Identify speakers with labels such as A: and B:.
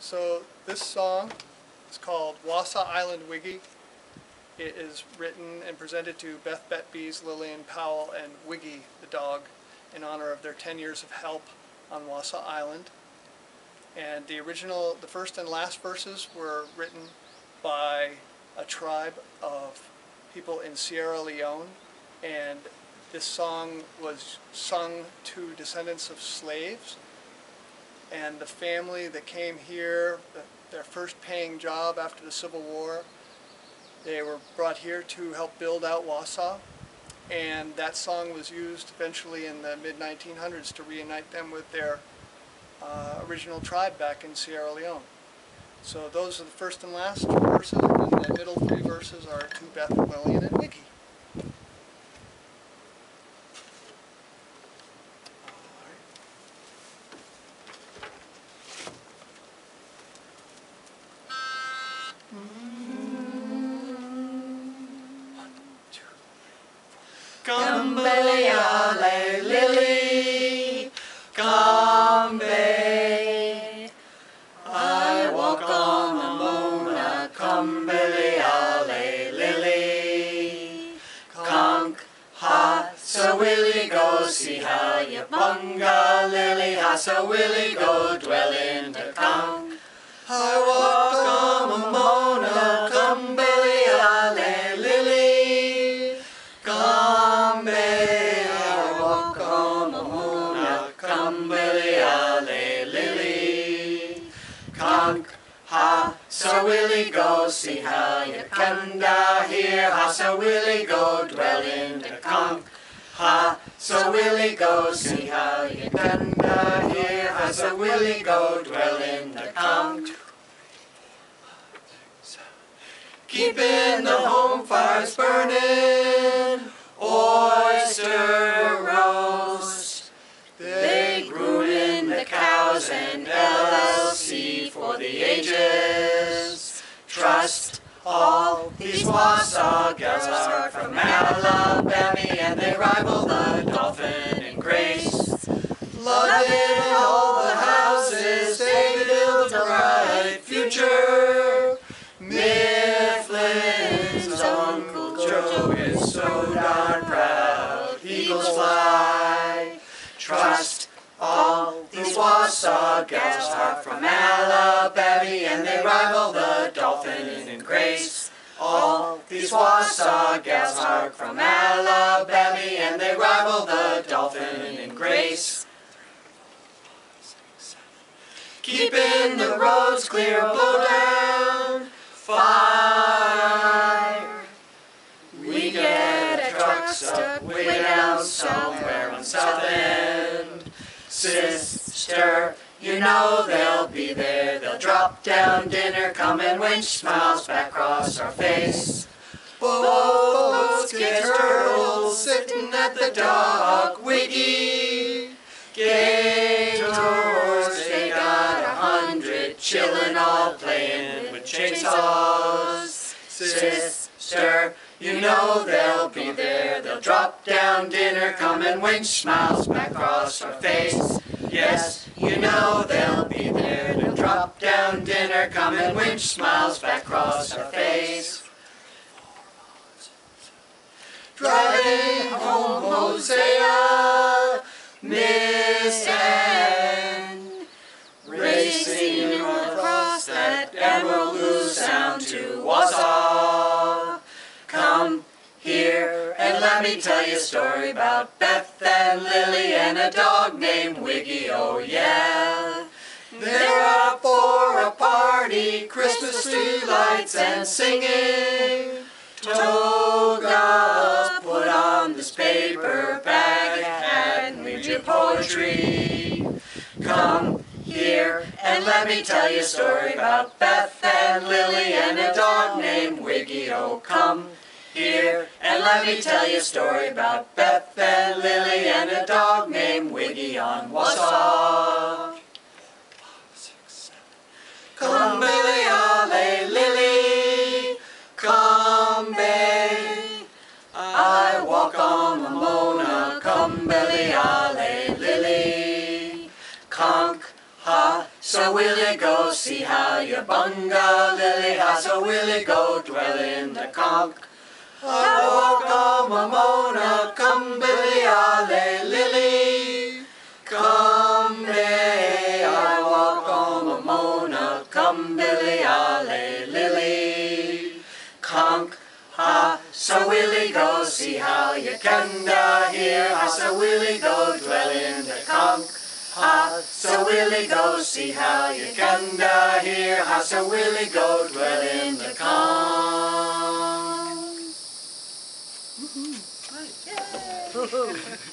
A: So this song is called Wassaw Island Wigi. It is written and presented to Beth Betbees, Lillian Powell, and Wigi the dog in honor of their 10 years of help on Wassaw Island. And the original, the first and last verses were written by a tribe of people in Sierra Leone. And this song was sung to descendants of slaves and the family that came here, their first paying job after the Civil War, they were brought here to help build out Wassaw. And that song was used eventually in the mid-1900s to reunite them with their uh, original tribe back in Sierra Leone. So those are the first and last verses, and the middle three verses are to Beth, Lillian, and Wigi.
B: Gumbaleyale lily, Gumbe. I walk on the Mona, Gumbaleyale lily. Conk, ha, so willie go see how you bunga lily, ha, so willie go dwell in the conk. I walk on Conk, ha, so willie go. See how you kanda here, ha, so willie go. Dwell in the conk. Ha, so willie go. See how you kanda here, ha, so willie go. Dwell in the conk. Keeping the home fires burning, Trust all these Wassaw gals are from Alabama and they rival the dolphin in grace. Loving all the houses, they build a bright future. Mifflin's Gals are from Alabama and they rival the dolphin in grace. All these Wassaw gals are from Alabama and they rival the dolphin in grace. Keeping the roads clear, blow down fire. We get a truck stuck way down somewhere on South End. Sister, you know they'll be there. They'll drop down dinner, come and winch smiles back across our face. Boats get turtles sitting at the dock, Wigi. Gators, they got a hundred chillin' all playing with chainsaws. Sister, you know they'll be there. They'll drop down dinner, come and winch smiles back across our face. Yes, you know. They'll down dinner, come and winch smiles back across her face. Driving home, Hosea, Miss Anne, racing across that emerald blue sound to Wassaw. Come here and let me tell you a story about Beth and Lily and a dog named Wigi, oh yeah. They're up for a party, Christmas tree lights and singing. Toga, put on this paper bag and read your poetry. Come here and let me tell you a story about Beth and Lily and a dog named Wigi. Oh, come here and let me tell you a story about Beth and Lily and a dog named Wigi on Wassaw. Come, Billy, ale, Lily, come, Bay. I walk on the Mona, come, Billy, ale, Lily. Conk, ha, so Willie go see how your bunga lily, ha, so Willie go dwell in the conch. I walk on Mamona, come Billy, conch. Ha, so Willie go see how you kenda here, ha, so Willie go dwell in the conch. Ha, so Willie go see how you kenda here, ha, so Willie go dwell in the conch. Mm-hmm.
C: Woohoo.